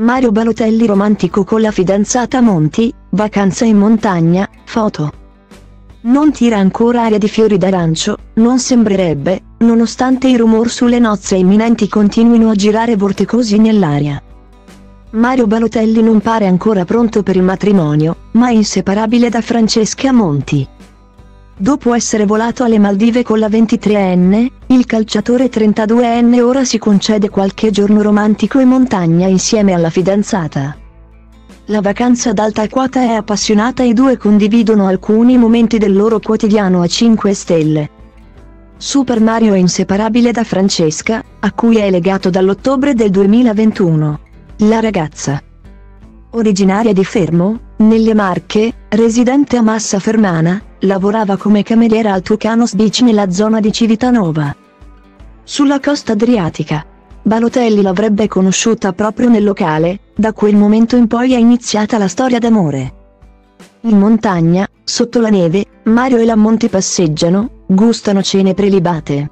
Mario Balotelli romantico con la fidanzata Monti, vacanza in montagna, foto. Non tira ancora aria di fiori d'arancio, non sembrerebbe, nonostante i rumor sulle nozze imminenti continuino a girare vorticosi nell'aria. Mario Balotelli non pare ancora pronto per il matrimonio, ma è inseparabile da Francesca Monti. Dopo essere volato alle Maldive con la 23enne, il calciatore 32enne ora si concede qualche giorno romantico in montagna insieme alla fidanzata. La vacanza ad alta quota è appassionata e i due condividono alcuni momenti del loro quotidiano a 5 stelle. Super Mario è inseparabile da Francesca, a cui è legato dall'ottobre del 2021. La ragazza originaria di Fermo, nelle Marche, residente a Massa Fermana, lavorava come cameriera al Tucanos Beach nella zona di Civitanova. Sulla costa adriatica. Balotelli l'avrebbe conosciuta proprio nel locale, da quel momento in poi è iniziata la storia d'amore. In montagna, sotto la neve, Mario e la Monti passeggiano, gustano cene prelibate.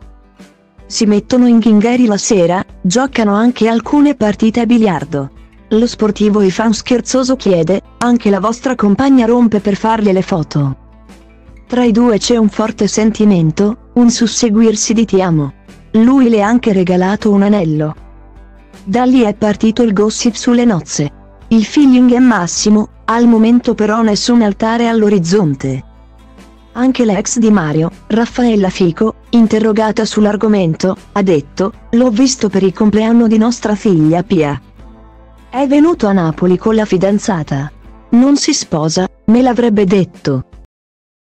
Si mettono in ghingheri la sera, giocano anche alcune partite a biliardo. Lo sportivo e fan scherzoso chiede, anche la vostra compagna rompe per farle le foto. Tra i due c'è un forte sentimento, un susseguirsi di ti amo. Lui le ha anche regalato un anello. Da lì è partito il gossip sulle nozze. Il feeling è massimo, al momento però nessun altare all'orizzonte. Anche l'ex di Mario, Raffaella Fico, interrogata sull'argomento, ha detto, l'ho visto per il compleanno di nostra figlia Pia. È venuto a Napoli con la fidanzata. Non si sposa, me l'avrebbe detto.